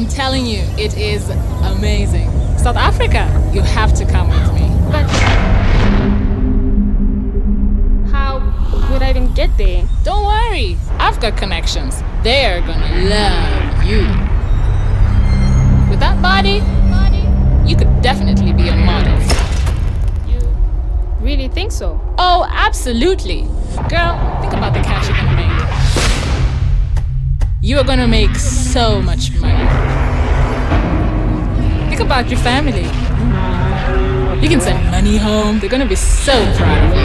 I'm telling you, it is amazing. South Africa, you have to come with me. But how would I even get there? Don't worry, I've got connections. They're gonna love you. With that body, you could definitely be a model. You really think so? Oh, absolutely. Girl, think about the cash you're gonna make. You are gonna make so much about your family. You can send money home. They're gonna be so proud.